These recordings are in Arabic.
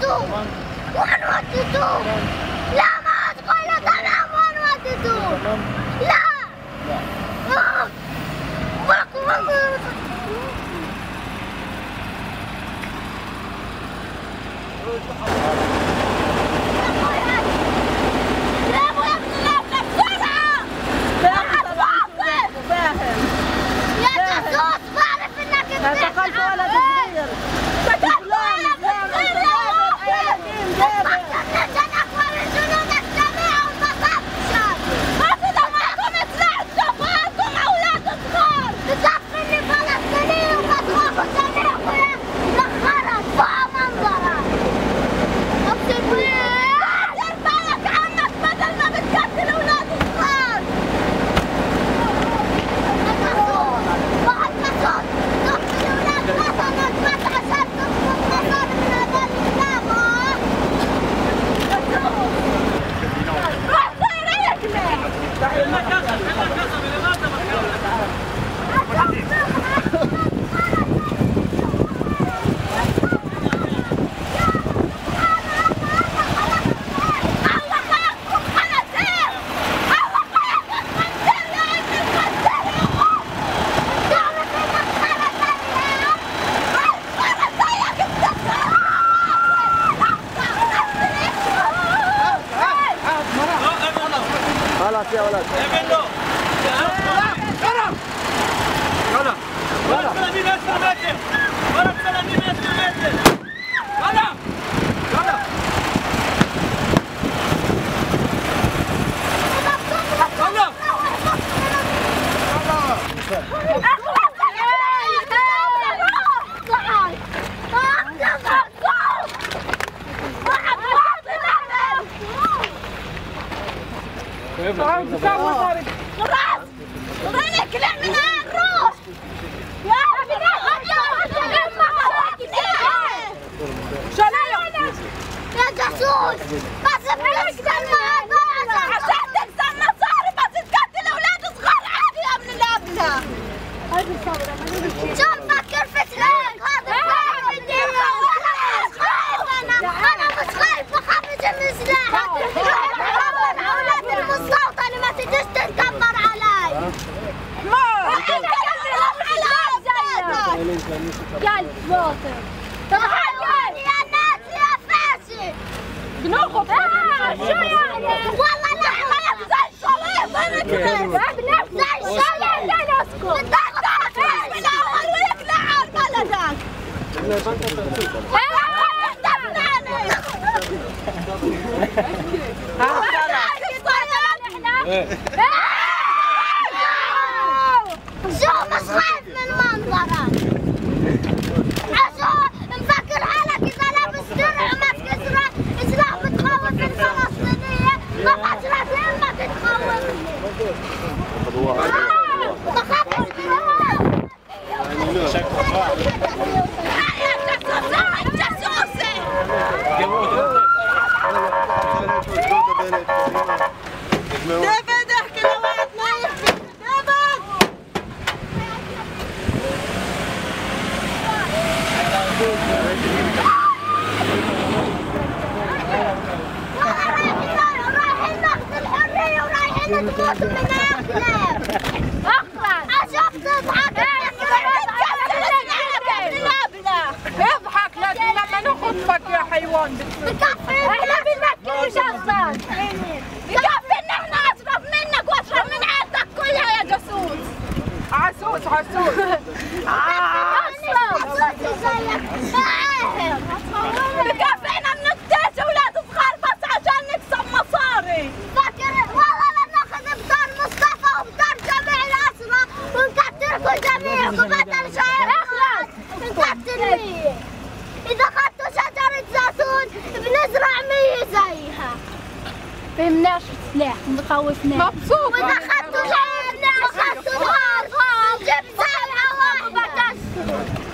two, one, one, two, two, love. خلاص يا ولد خلاص غيرك لا من الروح يا يا جاسوس بتكسر معاك عشان تكسر مصاري بس تقتل أولاد صغار عادي يا ابن الابنة شو مفكر في سلاح هذا أنا أنا مش خايف بخرج من شو مش خايف من منظرك عشان مفكر حالك اذا لابس درع وماسك سلاح سلاح بتخوف الفلسطينية ما قتلت لما بخاف دافد احكي لواد ما يحكي دافد رايحين ناخذ الحرية ورايحين نموت من الكلاب اخرس أشوف تضحك اضحك لما نخطفك يا حيوان إحنا بنمكنش أصلا فهمناش سلاح مخوفنا مبسوط واذا اخذتوا شهر اخذتوا نهار نجيب سبعة واحدة تشتري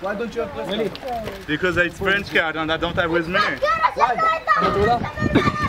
Why don't you have passport? Because it's French card and I don't have with me.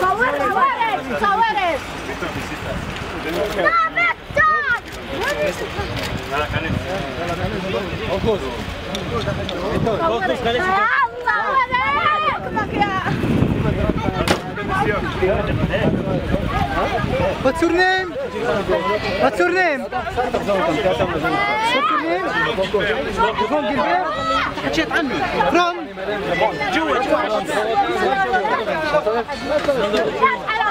صورنا ورد صورت لا بتاعك لا كانت اوكوز اوكوز كانت الله ورد What's your name? What's your name? What's your name? From Gilbert? حكيت عني. From? يا